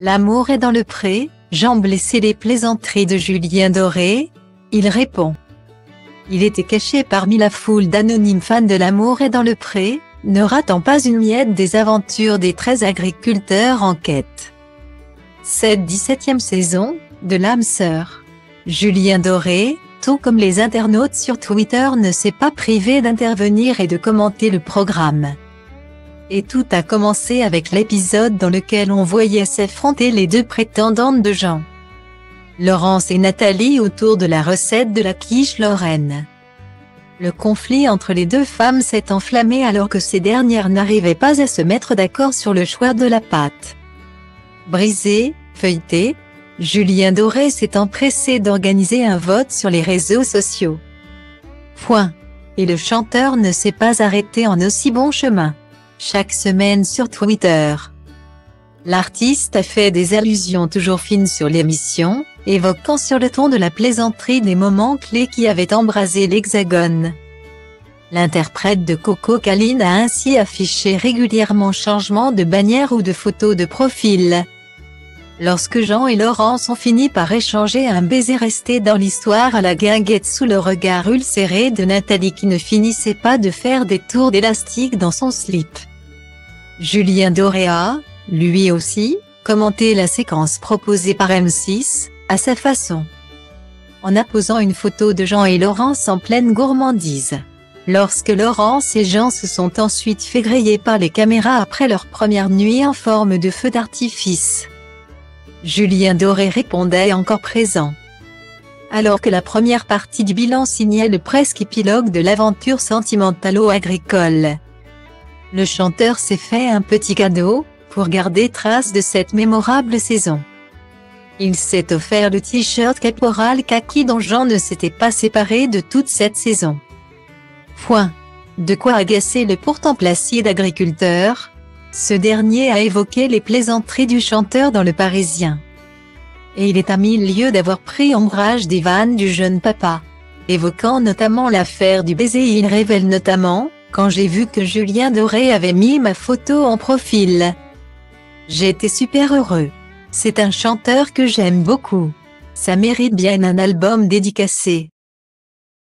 L'amour est dans le pré, Jean blessé les plaisanteries de Julien Doré, il répond. Il était caché parmi la foule d'anonymes fans de l'amour est dans le pré, ne ratant pas une miette des aventures des 13 agriculteurs en quête. Cette 17e saison, de l'âme sœur. Julien Doré, tout comme les internautes sur Twitter ne s'est pas privé d'intervenir et de commenter le programme. Et tout a commencé avec l'épisode dans lequel on voyait s'effronter les deux prétendantes de Jean. Laurence et Nathalie autour de la recette de la quiche lorraine. Le conflit entre les deux femmes s'est enflammé alors que ces dernières n'arrivaient pas à se mettre d'accord sur le choix de la pâte. Brisé, feuilleté, Julien Doré s'est empressé d'organiser un vote sur les réseaux sociaux. Point. Et le chanteur ne s'est pas arrêté en aussi bon chemin chaque semaine sur Twitter. L'artiste a fait des allusions toujours fines sur l'émission, évoquant sur le ton de la plaisanterie des moments clés qui avaient embrasé l'hexagone. L'interprète de Coco Caline a ainsi affiché régulièrement changement de bannière ou de photo de profil. Lorsque Jean et Laurence ont fini par échanger un baiser resté dans l'histoire à la guinguette sous le regard ulcéré de Nathalie qui ne finissait pas de faire des tours d'élastique dans son slip. Julien Doréa, lui aussi, commenté la séquence proposée par M6, à sa façon. En apposant une photo de Jean et Laurence en pleine gourmandise. Lorsque Laurence et Jean se sont ensuite fait griller par les caméras après leur première nuit en forme de feu d'artifice. Julien Doré répondait encore présent. Alors que la première partie du bilan signait le presque épilogue de l'aventure sentimentalo-agricole. Le chanteur s'est fait un petit cadeau, pour garder trace de cette mémorable saison. Il s'est offert le t-shirt caporal kaki dont Jean ne s'était pas séparé de toute cette saison. Point. De quoi agacer le pourtant placide agriculteur, ce dernier a évoqué les plaisanteries du chanteur dans Le Parisien. Et il est à mille lieues d'avoir pris ombrage des vannes du jeune papa. Évoquant notamment l'affaire du baiser il révèle notamment, quand j'ai vu que Julien Doré avait mis ma photo en profil. Été super heureux. C'est un chanteur que j'aime beaucoup. Ça mérite bien un album dédicacé.